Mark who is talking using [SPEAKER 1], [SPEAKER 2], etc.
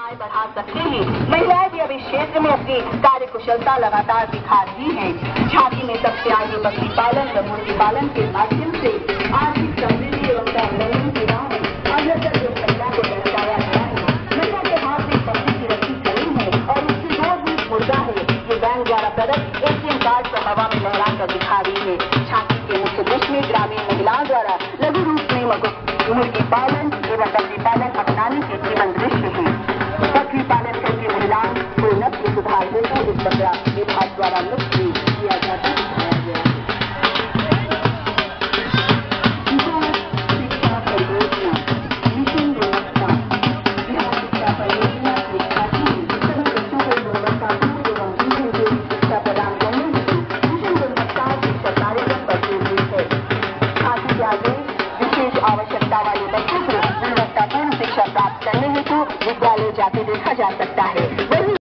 [SPEAKER 1] आय बढ़ा सकते हैं। महिलाएँ भी इस क्षेत्र में अपनी कार्य कुशलता लगातार दिखा रही हैं। झांकी में सबसे आगे बकरी पालन व मुर्गी पालन के माध्यम से आर्थिक समृद्धि एवं की राह महिला को गया है, महिला के में की रस्सी खड़ी है और है। जो बैंक द्वारा कार्ड हवा में दिखा रही है। के मुख्य में ग्रामीण महिलाओं द्वारा लघु रूप में मुर्गी पालन एवं बकरी पालन अपनाने के जीवन को नस्ल सुधार हेतु इस बकरा विभाग द्वारा मुक्त किया जाता दिखाया गया के को के आवश्यकता वाले बच्चों को गुणवत्तापूर्ण शिक्षा प्राप्त करने हेतु विद्यालय जाते देखा जा सकता है। वही